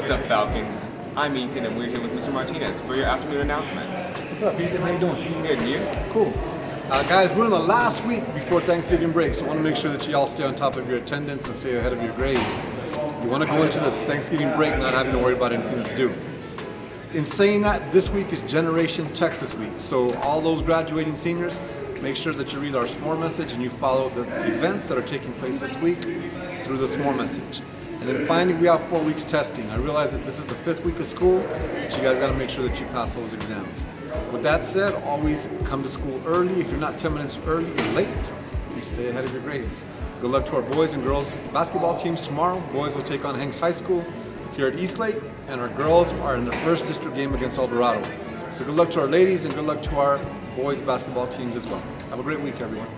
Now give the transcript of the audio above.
What's up, Falcons? I'm Ethan, and we're here with Mr. Martinez for your afternoon announcements. What's up, Ethan? How you doing? Good, and you? Cool. Uh, guys, we're in the last week before Thanksgiving break, so I want to make sure that you all stay on top of your attendance and stay ahead of your grades. You want to go into the Thanksgiving break not having to worry about anything that's due. In saying that, this week is Generation Texas Week, so all those graduating seniors, make sure that you read our SMORE message and you follow the events that are taking place this week through the SMORE message. And then finally, we have four weeks testing. I realize that this is the fifth week of school, but you guys got to make sure that you pass those exams. With that said, always come to school early. If you're not 10 minutes early or late, you stay ahead of your grades. Good luck to our boys and girls basketball teams tomorrow. Boys will take on Hanks High School here at Eastlake, and our girls are in their first district game against El Dorado. So good luck to our ladies and good luck to our boys basketball teams as well. Have a great week, everyone.